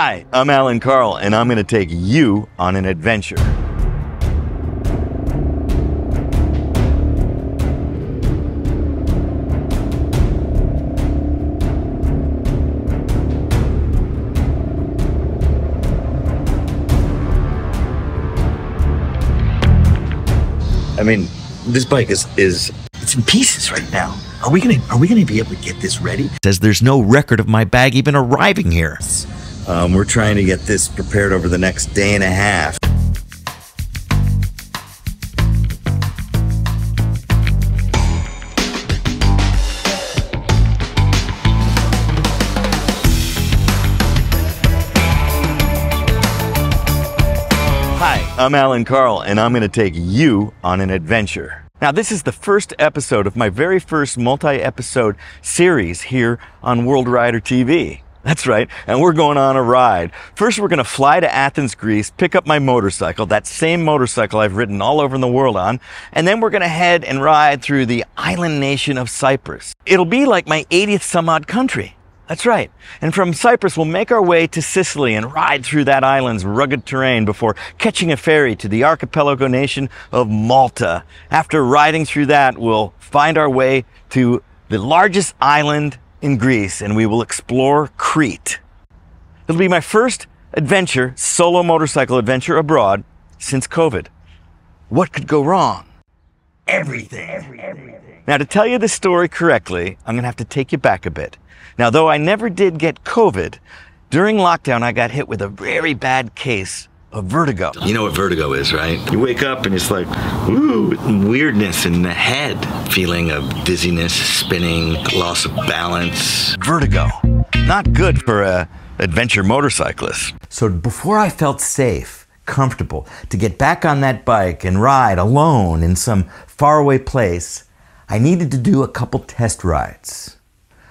Hi, I'm Allan Karl, and I'm going to take you on an adventure. I mean, this bike is is it's in pieces right now. Are we gonna are we gonna be able to get this ready? Says there's no record of my bag even arriving here. Um, we're trying to get this prepared over the next day and a half. Hi, I'm Allan Karl, and I'm going to take you on an adventure. Now, this is the first episode of my very first multi episode series here on World Rider TV. That's right, and we're going on a ride. First, we're going to fly to Athens, Greece, pick up my motorcycle, that same motorcycle I've ridden all over the world on, and then we're going to head and ride through the island nation of Cyprus. It'll be like my 80th some odd country. That's right. And from Cyprus, we'll make our way to Sicily and ride through that island's rugged terrain before catching a ferry to the archipelago nation of Malta. After riding through that, we'll find our way to the largest island in Greece and we will explore Crete. It'll be my first adventure, solo motorcycle adventure abroad since COVID. What could go wrong? Everything. Now, to tell you the story correctly, I'm going to have to take you back a bit. Now, though I never did get COVID, during lockdown, I got hit with a very bad case of vertigo. You know what vertigo is, right? You wake up and it's like, ooh, weirdness in the head, feeling of dizziness, spinning, loss of balance. Vertigo. Not good for a adventure motorcyclist. So before I felt safe, comfortable to get back on that bike and ride alone in some faraway place, I needed to do a couple test rides.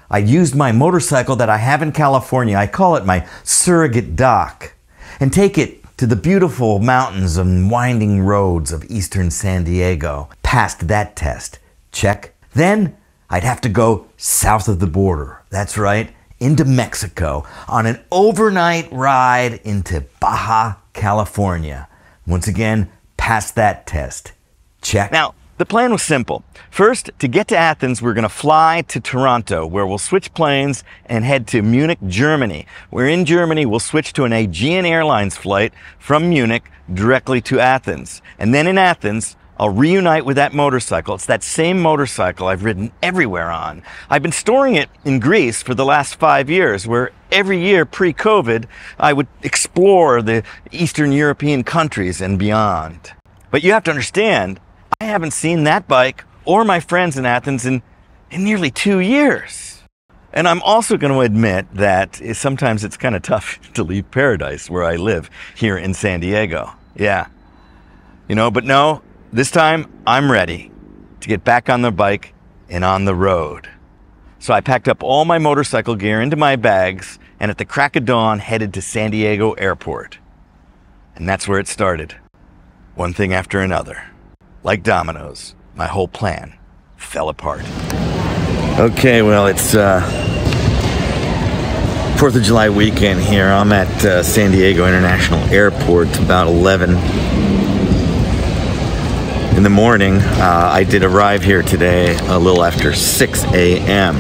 I used my motorcycle that I have in California, I call it my surrogate Doc, and take it to the beautiful mountains and winding roads of eastern San Diego. Passed that test. Check. Then I'd have to go south of the border. That's right, into Mexico on an overnight ride into Baja California. Once again, passed that test. Check. Now, the plan was simple. First, to get to Athens, we're going to fly to Toronto, where we'll switch planes and head to Munich, Germany. Where in Germany, we'll switch to an Aegean Airlines flight from Munich directly to Athens. And then in Athens, I'll reunite with that motorcycle. It's that same motorcycle I've ridden everywhere on. I've been storing it in Greece for the last five years, where every year pre-COVID, I would explore the Eastern European countries and beyond. But you have to understand, I haven't seen that bike or my friends in Athens in, in nearly two years. And I'm also going to admit that sometimes it's kind of tough to leave paradise where I live here in San Diego. Yeah. You know, but no, this time I'm ready to get back on the bike and on the road. So I packed up all my motorcycle gear into my bags and at the crack of dawn headed to San Diego Airport. And that's where it started. One thing after another. Like dominoes, my whole plan fell apart. Okay, well, it's uh, 4th of July weekend here. I'm at uh, San Diego International Airport, about 11 in the morning. Uh, I did arrive here today a little after 6 a.m.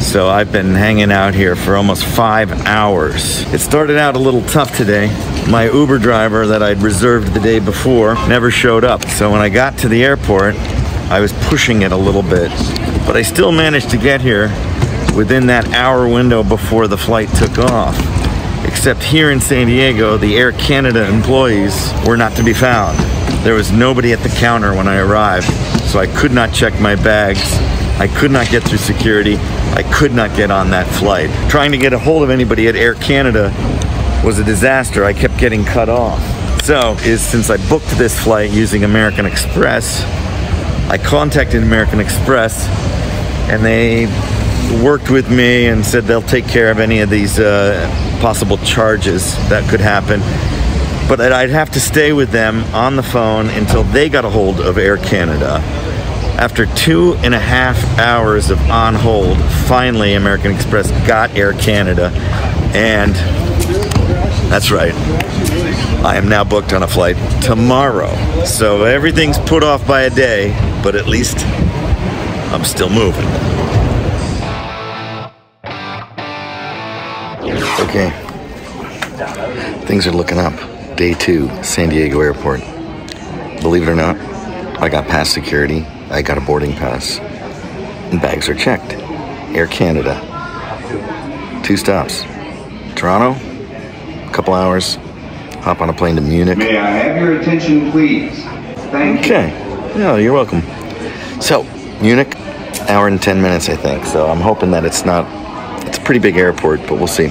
So I've been hanging out here for almost five hours. It started out a little tough today. My Uber driver that I'd reserved the day before never showed up. So when I got to the airport, I was pushing it a little bit. But I still managed to get here within that hour window before the flight took off. Except here in San Diego, the Air Canada employees were not to be found. There was nobody at the counter when I arrived, so I could not check my bags. I could not get through security. I could not get on that flight. Trying to get a hold of anybody at Air Canada was a disaster. I kept getting cut off. So, is since I booked this flight using American Express, I contacted American Express and they worked with me and said they'll take care of any of these uh, possible charges that could happen. But I'd have to stay with them on the phone until they got a hold of Air Canada. After two and a half hours of on hold, finally American Express got Air Canada and That's right. I am now booked on a flight tomorrow. So everything's put off by a day, but at least I'm still moving. Okay. Things are looking up. Day two, San Diego Airport. Believe it or not, I got past security. I got a boarding pass. And bags are checked. Air Canada. Two stops. Toronto, a couple hours. Hop on a plane to Munich. May I have your attention, please? Thank you. Okay. Yeah, you're welcome. So, Munich, hour and 10 minutes, I think. So I'm hoping that it's not, it's a pretty big airport, but we'll see.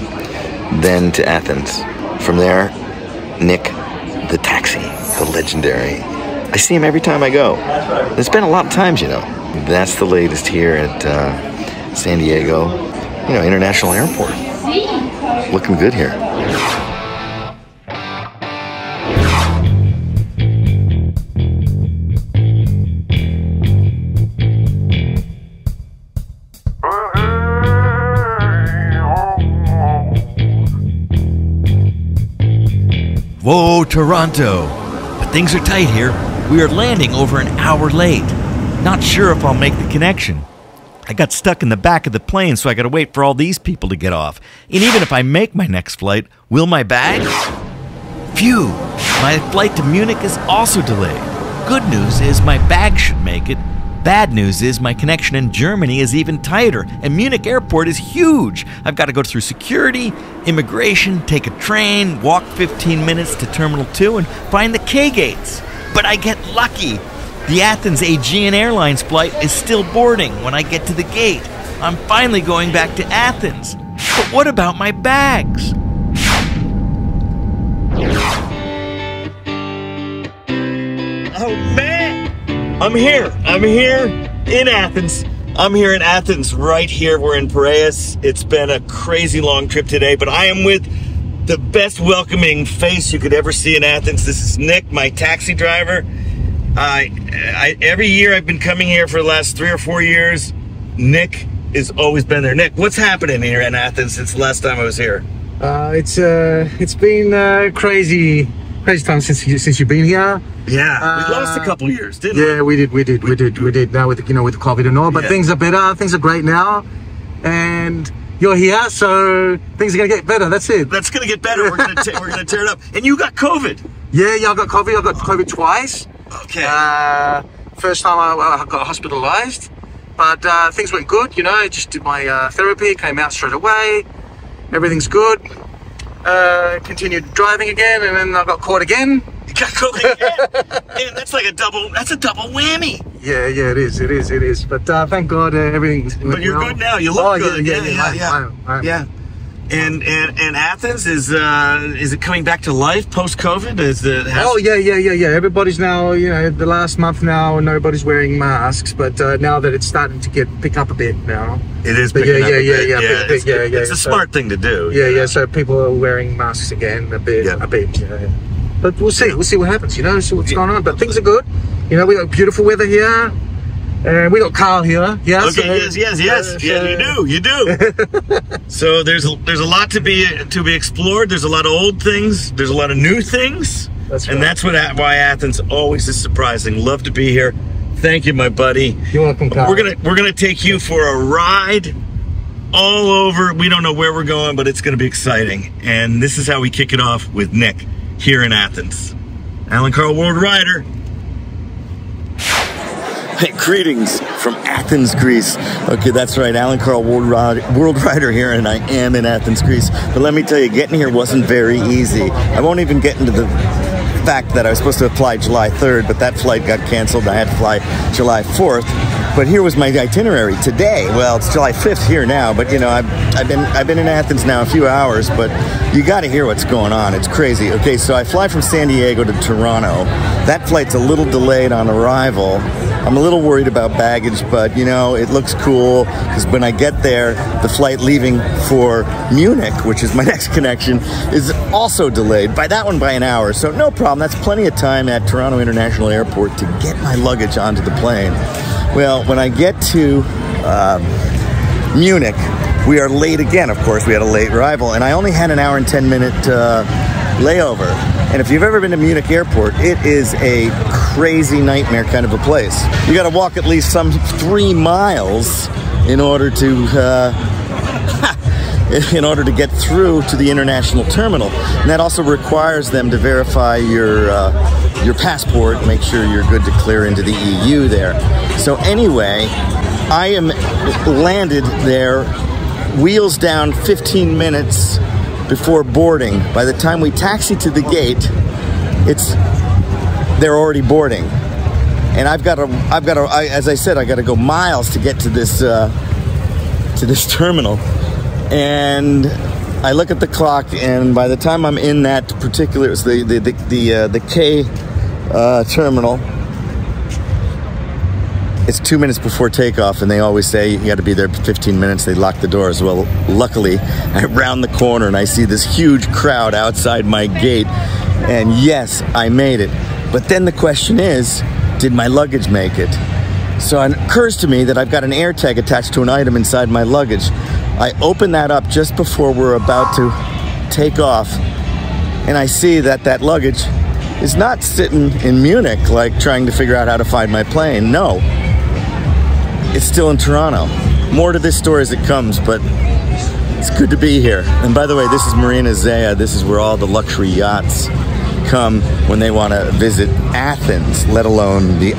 Then to Athens. From there, Nick, the taxi, the legendary. I see him every time I go. There's been a lot of times, you know. That's the latest here at uh, San Diego, you know, International Airport. Looking good here. Whoa, Toronto! But things are tight here. We are landing over an hour late. Not sure if I'll make the connection. I got stuck in the back of the plane, so I gotta wait for all these people to get off. And even if I make my next flight, will my bags? Phew! My flight to Munich is also delayed. Good news is my bag should make it. Bad news is my connection in Germany is even tighter, and Munich airport is huge. I've got to go through security, immigration, take a train, walk 15 minutes to Terminal 2, and find the K gates. But I get lucky. The Athens Aegean Airlines flight is still boarding when I get to the gate. I'm finally going back to Athens. But what about my bags? Oh man! I'm here. I'm here in Athens. I'm here in Athens, right here. We're in Piraeus. It's been a crazy long trip today, but I am with the best welcoming face you could ever see in Athens. This is Nick, my taxi driver. I, I every year I've been coming here for the last three or four years. Nick has always been there. Nick, what's happening here in Athens since the last time I was here? Uh, it's uh, it's been uh, crazy, crazy time since you, since you've been here. Yeah, we Uh, lost a couple years, didn't we? Yeah, we did, we did, we did, we did. Now with you know with the COVID and all, but Yeah. things are better. Things are great now, and you're here, so things are gonna get better. That's it. That's gonna get better. We're we're gonna tear it up. And you got COVID. Yeah, yeah. I got COVID. I got COVID twice. Okay. Uh, first time I, I got hospitalized, but uh, things went good. You know, I just did my uh, therapy, came out straight away. Everything's good. Uh, continued driving again, and then I got caught again. You got COVID again. Man, that's like a double. That's a double whammy. Yeah, yeah, it is, it is, it is. But uh, thank God uh, everything's. But you're good now. You look oh, good. Yeah, yeah, yeah. yeah, yeah. I I am. Yeah. And and and Athens is uh is it coming back to life post COVID? Is it? Has, Oh yeah, yeah, yeah, yeah. Everybody's now, you know, the last month now, nobody's wearing masks. But uh, now that it's starting to get pick up a bit now. it is. But yeah, yeah, yeah, bit. yeah, bit- it's, yeah, yeah, It's a so- smart thing to do. Yeah, know? yeah. So people are wearing masks again a bit, Yeah. a bit. Yeah, yeah. But we'll see. We'll see what happens. You know, see what's going on. But things are good. You know, we got beautiful weather here. And we got Karl here. Yeah. Okay. so- yes. Yes. Yes. uh, yeah. You do. You do. so there's a, there's a lot to be to be explored. There's a lot of old things. There's a lot of new things. That's right. And that's what why Athens always is surprising. Love to be here. Thank you, my buddy. You're welcome, Karl. We're gonna we're gonna take you for a ride all over. We don't know where we're going, but it's gonna be exciting. And this is how we kick it off with Nick here in Athens. Allan Karl World Rider. Greetings from Athens, Greece. Okay, that's right, Allan Karl World Rider, World Rider here, and I am in Athens, Greece. But let me tell you, getting here wasn't very easy. I won't even get into the fact that I was supposed to fly July 3rd, but that flight got canceled. I had to fly July 4th. But here was my itinerary today. Well, it's July 5th here now, but you know, I've, I've been I've been in Athens now a few hours, but you got to hear what's going on. It's crazy. Okay, so I fly from San Diego to Toronto. That flight's a little delayed on arrival. I'm a little worried about baggage, but you know, it looks cool because when I get there, the flight leaving for Munich, which is my next connection, is also delayed by that one by an hour. So no problem. That's plenty of time at Toronto International Airport to get my luggage onto the plane. Well, when I get to um, Munich, we are late again. Of course, we had a late arrival, and I only had an hour and ten minute uh, layover. And if you've ever been to Munich airport, it is a crazy nightmare kind of a place. You got to walk at least some three miles in order to uh, in order to get through to the international terminal. And that also requires them to verify your uh, your passport, make sure you're good to clear into the EU there. So anyway, I am landed there, wheels down 15 minutes before boarding. By the time we taxi to the gate, it's they're already boarding, and I've got to I've got to I, as I said I got to go miles to get to this uh, to this terminal, and I look at the clock, and by the time I'm in that particular it's the the the the, uh, the K uh, terminal. It's two minutes before takeoff, and they always say you got to be there 15 minutes. They lock the doors. Well, luckily, I round the corner and I see this huge crowd outside my gate, and yes, I made it. But then the question is, did my luggage make it? So it occurs to me that I've got an air tag attached to an item inside my luggage. I open that up just before we're about to take off, and I see that that luggage is not sitting in Munich, like trying to figure out how to find my plane. No, it's still in Toronto. More to this story as it comes, but it's good to be here. And by the way, this is Marina Zea. This is where all the luxury yachts come when they want to visit Athens, let alone the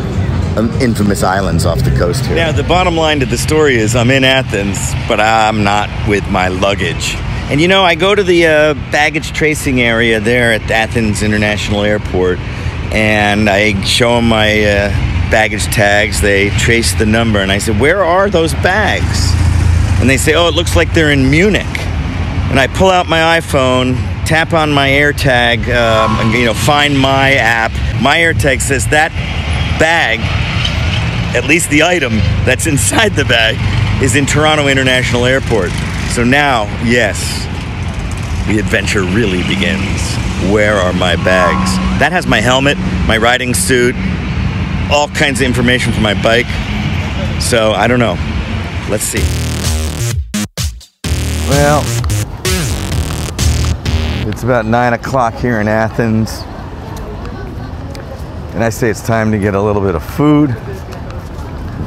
um, infamous islands off the coast here. Now, the bottom line to the story is I'm in Athens, but I'm not with my luggage. And you know, I go to the uh, baggage tracing area there at Athens International Airport, and I show them my uh, baggage tags. They trace the number, and I said, Where are those bags? And they say, Oh, it looks like they're in Munich. And I pull out my iPhone, tap on my AirTag, um, and, you know, find my app. My AirTag says that bag, at least the item that's inside the bag, is in Toronto International Airport. So now, yes, the adventure really begins. Where are my bags? That has my helmet, my riding suit, all kinds of information for my bike. So I don't know. Let's see. Well, it's about nine o'clock here in Athens. And I say it's time to get a little bit of food,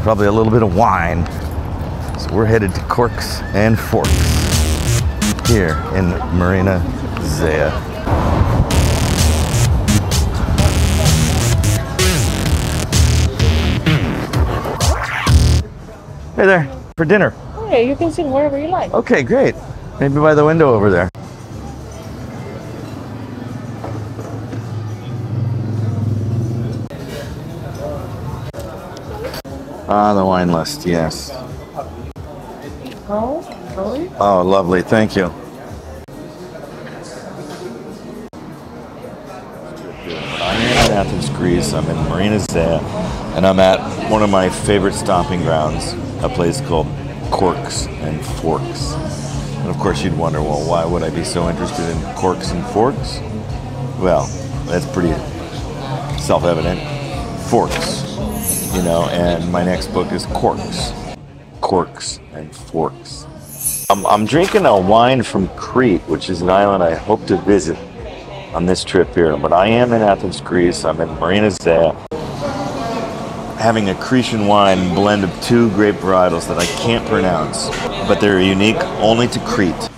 probably a little bit of wine. So we're headed to Corks and Forks here in Marina Zea. Hey there, for dinner. Okay, you can sit wherever you like. Okay, great. Maybe by the window over there. Ah, the wine list, yes. Oh, really? Oh, lovely. Thank you. I'm in Athens, Greece. I'm in Marina Zea, and I'm at one of my favorite stomping grounds, a place called Corks and Forks. And of course, you'd wonder, well, why would I be so interested in corks and forks? Well, that's pretty self-evident. Forks, you know, and my next book is Corks. Corks and Forks. I'm, I'm drinking a wine from Crete, which is an island I hope to visit on this trip here. But I am in Athens, Greece. I'm in Marina Zea, having a Cretan wine blend of two grape varietals that I can't pronounce, but they're unique only to Crete.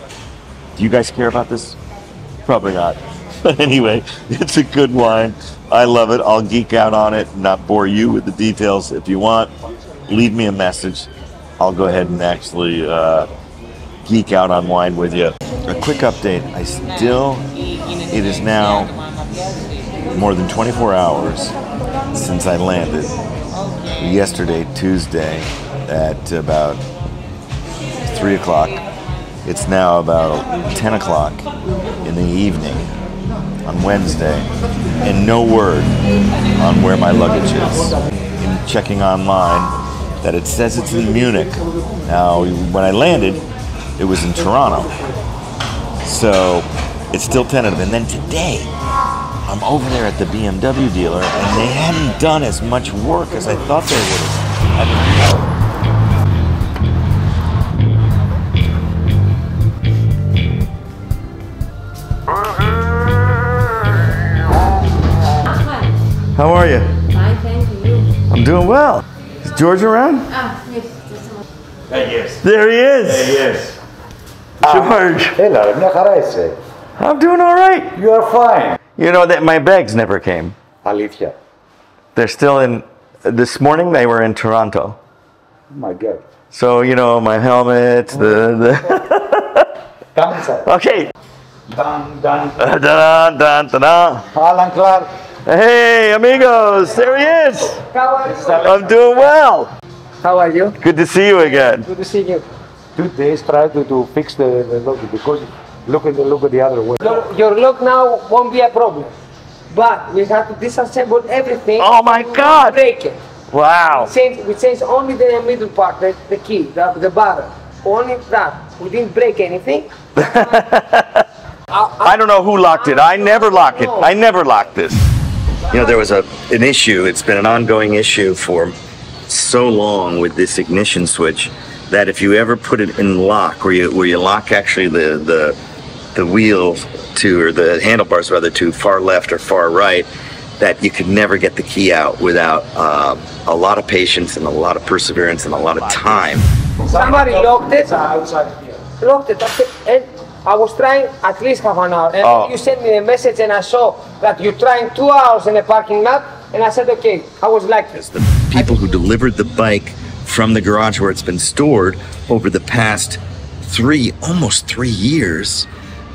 Do you guys care about this? Probably not. But anyway, it's a good wine. I love it. I'll geek out on it, not bore you with the details. If you want, leave me a message. I'll go ahead and actually uh, geek out on wine with you. A quick update. I still, it is now more than 24 hours since I landed. Yesterday, Tuesday, at about 3 o'clock. It's now about 10 o'clock in the evening on Wednesday, and no word on where my luggage is. In checking online, that it says it's in Munich. Now, when I landed, it was in Toronto. So it's still tentative. And then today, I'm over there at the BMW dealer, and they hadn't done as much work as I thought they would have. How are you? Fine, thank you. I'm doing well. Is George around? Ah, yes. There he is. There he is. There he is. George. Hello, I'm doing all right. You are fine. You know that my bags never came. Alicia. They're still in, this morning they were in Toronto. Oh my God. So, you know, my helmet, the... the okay. Dun, dun. Dun, dun, dun, dun. Alan Clark. Hey amigos, there he is. How are you? I'm doing well. How are you? Good to see you again. Good to see you. Two days try to, to fix the, the look because look at the look at the other way. Your, your look now won't be a problem. But we have to disassemble everything. Oh my God. Break it. Wow. Change, we changed only the middle part, the, the key, the, the bottom. Only that. We didn't break anything. I don't know who locked it. I never lock it. I never lock this. You know, there was a an issue. It's been an ongoing issue for so long with this ignition switch that if you ever put it in lock, where you where you lock actually the the the wheel to or the handlebars rather to far left or far right, that you could never get the key out without um, a lot of patience and a lot of perseverance and a lot of time. Somebody locked it. Locked it. That's it. And I was trying at least half an hour. And Oh. you sent me a message and I saw that you're trying two hours in a parking lot. And I said, okay, I was like this. the people who delivered the bike from the garage where it's been stored over the past three, almost three years,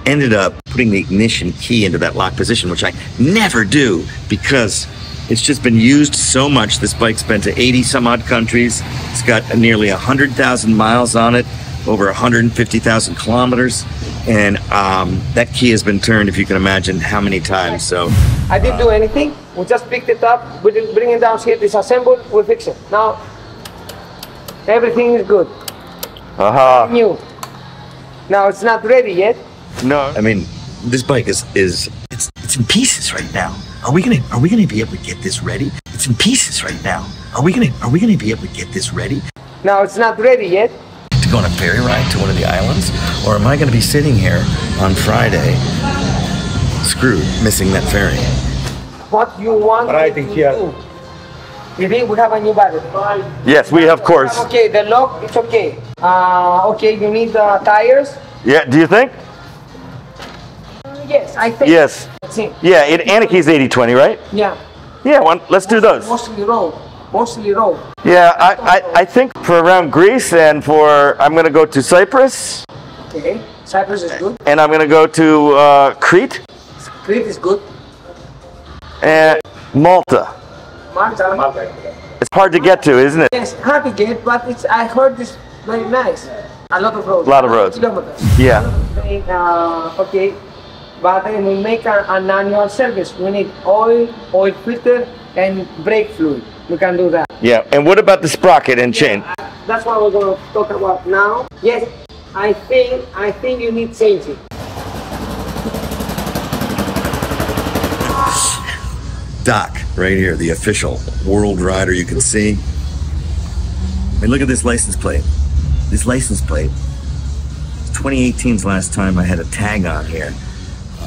ended up putting the ignition key into that lock position, which I never do because it's just been used so much. This bike's been to 80 some odd countries. It's got nearly 100,000 miles on it, over 150,000 kilometers. And um, that key has been turned, if you can imagine, how many times. So I didn't do anything. We just picked it up, we didn't bring it down here, disassembled, we fix it. Now, everything is good. uh-huh. New. Now it's not ready yet. No, I mean, this bike is is it's it's in pieces right now. Are we gonna are we gonna be able to get this ready? It's in pieces right now. Are we gonna are we gonna be able to get this ready Now it's not ready yet. To go on a ferry ride to one of the islands, or am I gonna be sitting here on Friday, screwed, missing that ferry? What you want Right me in to here. do? You think we have a new battery? Yes, we have, of course. Okay, the lock, it's okay. Uh, okay, you need the tires? Yeah. Do you think? Yes, I think. Yes. Yeah. It Anakee's 80-20, right? Yeah. Yeah. One, let's do those. Mostly road. Mostly road. Yeah. I, I I think for around Greece and for I'm gonna go to Cyprus Okay. Cyprus is good. and I'm gonna go to uh, Crete Crete is good. and Malta. Malta. Malta. It's hard to get to, isn't it? Yes, hard to get, but it's. I heard it's very nice. A lot of roads. A lot of roads. Kilometers. Yeah. Uh, okay, but then we make a, an annual service. We need oil, oil filter, and brake fluid. We can do that. Yeah. And what about the sprocket and chain? That's what we're going to talk about now. Yes, I think I think you need changing. Doc, right here, the official world rider you can see. I mean, look at this license plate. This license plate. 2018's last time I had a tag on here.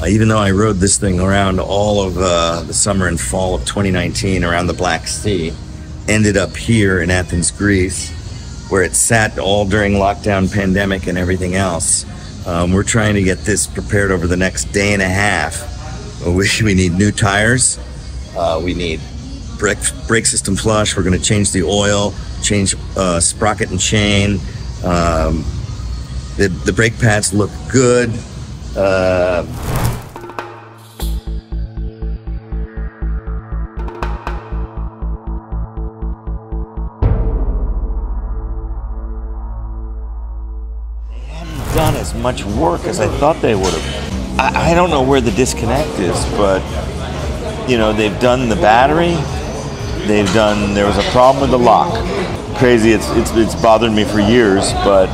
Uh, even though I rode this thing around all of uh, the summer and fall of 2019 around the Black Sea, ended up here in Athens, Greece, where it sat all during lockdown, pandemic, and everything else. Um, we're trying to get this prepared over the next day and a half. We, we need new tires. Uh, we need brake brake system flush. We're going to change the oil, change uh, sprocket and chain. Um, the the brake pads look good. Uh, much work as I thought they would have. I, I don't know where the disconnect is, but you know, they've done the battery. They've done. There was a problem with the lock. Crazy. It's it's it's bothered me for years, but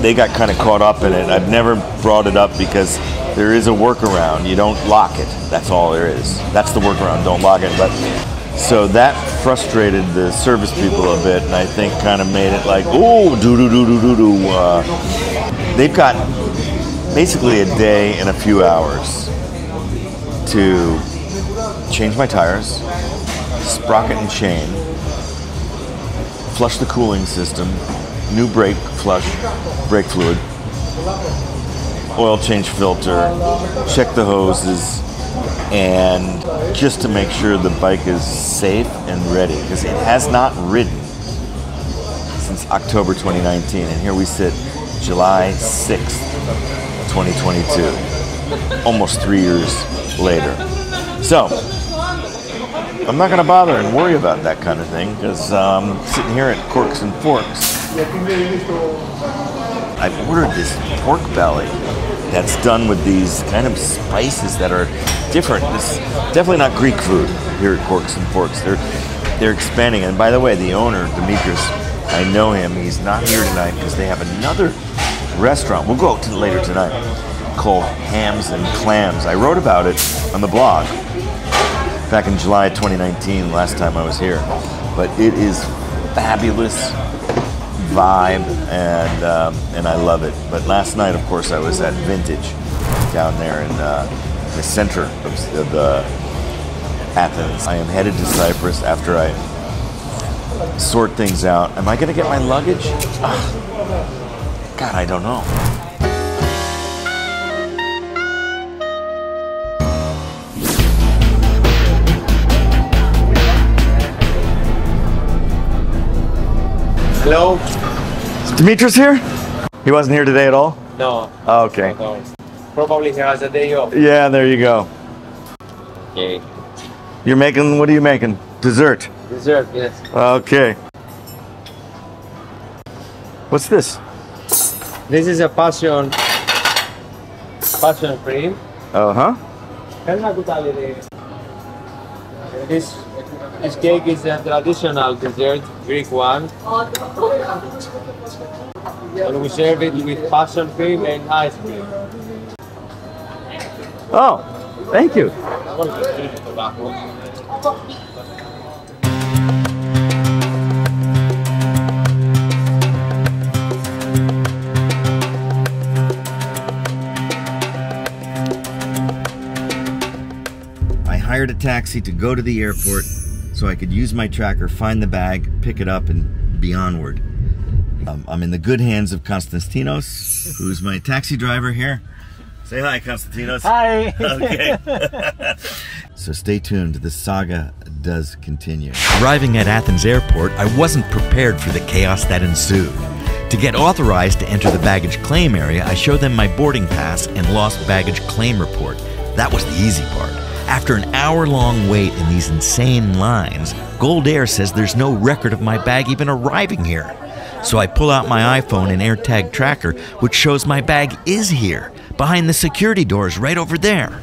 they got kind of caught up in it. I've never brought it up because there is a workaround. You don't lock it. That's all there is. That's the workaround. Don't lock it. But so that frustrated the service people a bit, and I think kind of made it like, oh, do do do do do do. Uh, they've got basically a day and a few hours to change my tires, sprocket and chain, flush the cooling system, new brake flush, brake fluid, oil change filter, check the hoses, and just to make sure the bike is safe and ready because it has not ridden since October 2019, and here we sit, July 6th, 2022, almost three years later. So, I'm not going to bother and worry about that kind of thing because I'm um, sitting here at Corks and Forks. I've ordered this pork belly that's done with these kind of spices that are different. This definitely not Greek food here at Corks and Forks. They're they're expanding. And by the way, the owner, Demetrius, I know him. He's not here tonight because they have another restaurant. We'll go out to later tonight called Hams and Clams. I wrote about it on the blog back in July 2019, last time I was here. But it is fabulous vibe, and um, and I love it. But last night, of course, I was at Vintage down there in uh, the center of, of the Athens. I am headed to Cyprus after I sort things out. Am I going to get my luggage? Ugh. God, I don't know. Hello? Is Demetrius here? He wasn't here today at all? No. Oh, okay. No. Probably he has a day off. Yeah, there you go. Okay. You're making, what are you making? Dessert. Dessert, yes. Okay. What's this? This is a passion passion cream. Uh huh. This this cake is a traditional dessert, Greek one. And we serve it with passion cream and ice cream. Oh, thank you. I hired a taxi to go to the airport so I could use my tracker, find the bag, pick it up, and be onward. Um, I'm in the good hands of Konstantinos, who's my taxi driver here. Say hi, Konstantinos. Hi. Okay. so stay tuned. The saga does continue. Arriving at Athens airport, I wasn't prepared for the chaos that ensued. To get authorized to enter the baggage claim area, I showed them my boarding pass and lost baggage claim report. That was the easy part. After an hour long wait in these insane lines, Gold Air says there's no record of my bag even arriving here. So I pull out my iPhone and AirTag tracker, which shows my bag is here, behind the security doors right over there.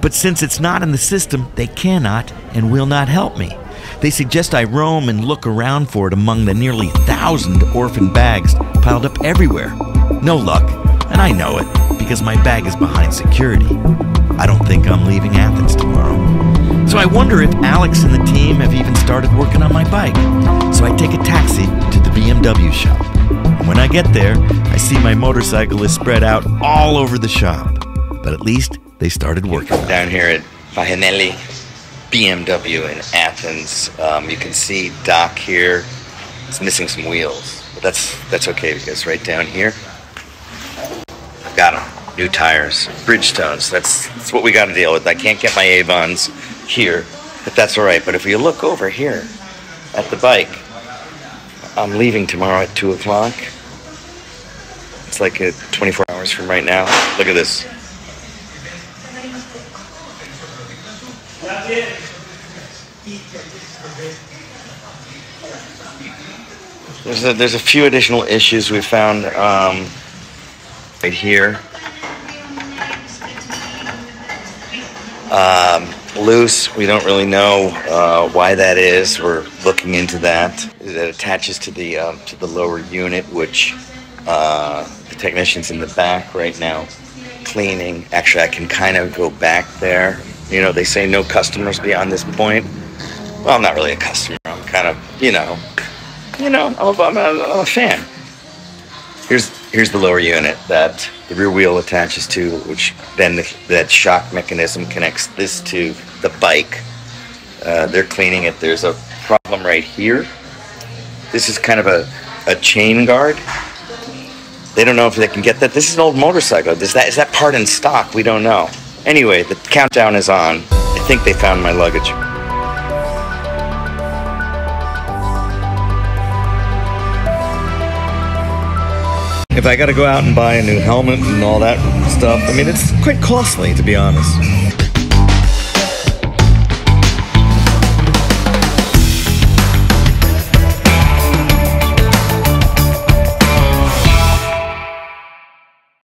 But since it's not in the system, they cannot and will not help me. They suggest I roam and look around for it among the nearly thousand orphan bags piled up everywhere. No luck, and I know it because my bag is behind security. I don't think I'm leaving Athens tomorrow. So I wonder if Alex and the team have even started working on my bike. So I take a taxi to the BMW shop. And when I get there, I see my motorcycle is spread out all over the shop. But at least they started working. Down here at Vahinelli BMW in Athens, um, you can see Doc here. It's missing some wheels, but that's that's okay because right down here, I've got them. New tires, Bridgestones. That's that's what we got to deal with. I can't get my Avons here, but that's all right. But if you look over here at the bike, I'm leaving tomorrow at two o'clock. It's like uh 24 hours from right now. Look at this. There's a, there's a few additional issues we found um, right here. Um, loose. We don't really know uh, why that is. We're looking into that. It attaches to the um, to the lower unit, which uh, the technician's in the back right now cleaning. Actually, I can kind of go back there. You know, they say no customers beyond this point. Well, I'm not really a customer. I'm kind of, you know, you know, I'm a, I'm a fan. Here's here's the lower unit that the rear wheel attaches to, which then the, that shock mechanism connects this to the bike. Uh, they're cleaning it. There's a problem right here. This is kind of a, a chain guard. They don't know if they can get that. This is an old motorcycle. Is that is that part in stock? We don't know. Anyway, the countdown is on. I think they found my luggage. If I got to go out and buy a new helmet and all that stuff, I mean, it's quite costly, to be honest.